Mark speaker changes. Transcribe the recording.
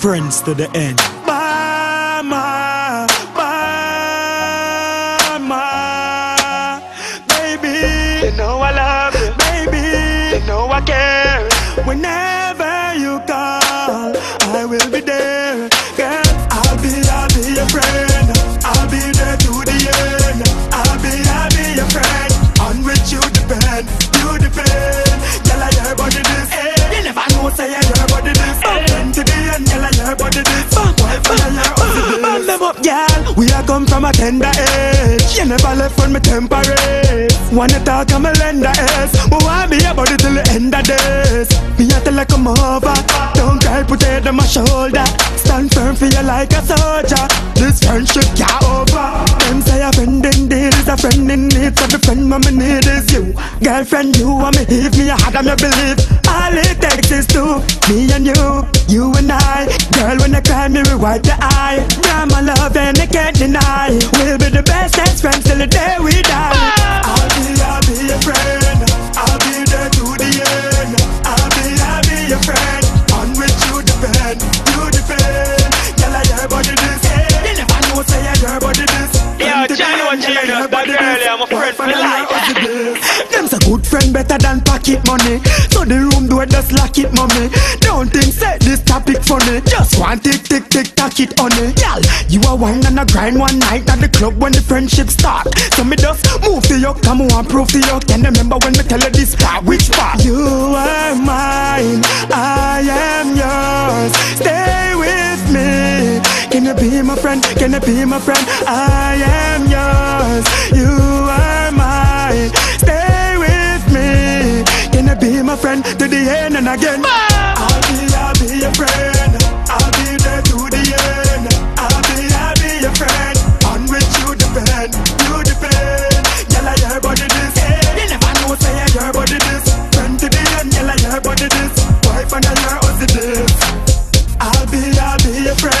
Speaker 1: Friends to the end. Mama, mama, baby. You know I love you, baby. You know I care. Whenever from a tender age. You never left when me temperate. Wanna talk, I'm a lender else. But why be about it till the end of days? Me a tell her come over. Don't cry, put head on my shoulder. Stand firm for you like a soldier. This friendship can't over. Them say a friend indeed is a friend in need. So the friend mama need is you. Girlfriend, you want me if me a had me believe. All it takes is two. Me and you, you and I. Girl, when I cry, me we wipe your eye. Now my love and I can't deny. We'll be the best best friends till the day we die. Them's a good friend better than pocket money. So the room door just lock it, mommy. Don't think say this topic funny. Just want tick tick tick tack it on it. Y'all, you a wine and a grind one night at the club when the friendship start. So me just move to your come on prove to you. Can remember when me tell you this part? Which part? You are mine, I am yours. Stay with me. Can you be my friend? Can you be my friend? I am yours. You my friend to the end and again. Ah! I'll be, I'll be your friend. I'll be there to the end. I'll be, I'll be your friend. On which you depend, you depend. Girl, I your body this. You never know say I hear about this. Friend to the end, girl, I your body this. Wife and I hear this. I'll be, I'll be your friend.